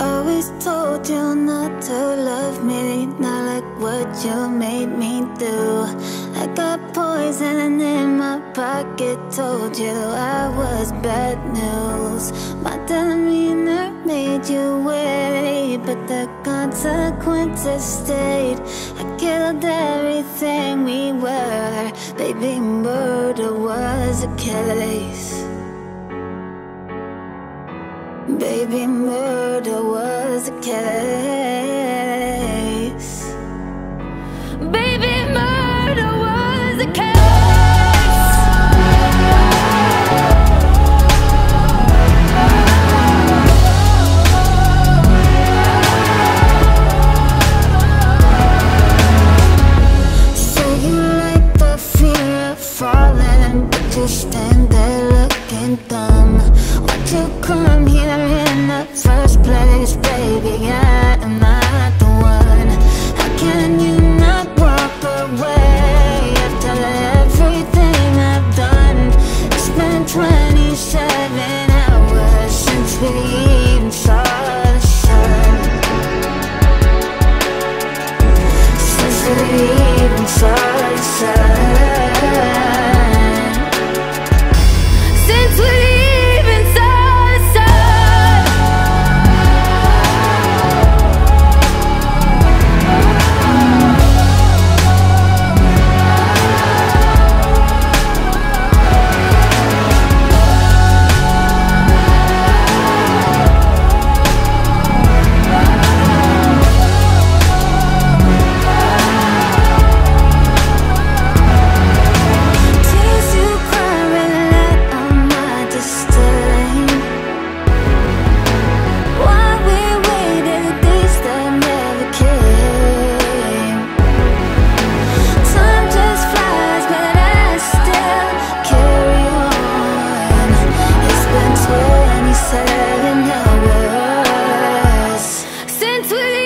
always told you not to love me, not like what you made me do. I got poison in my pocket, told you I was bad news. My demeanor made you wait, but the consequences stayed. I killed everything we were, baby. Murder was a case. Baby, murder was a case. Baby, murder was a case. So you like the but you stand there looking dumb. Why'd come here in the first place, baby? I am not the one. How can you not walk away after everything I've done? It's been 27 hours since we 27 hours Since we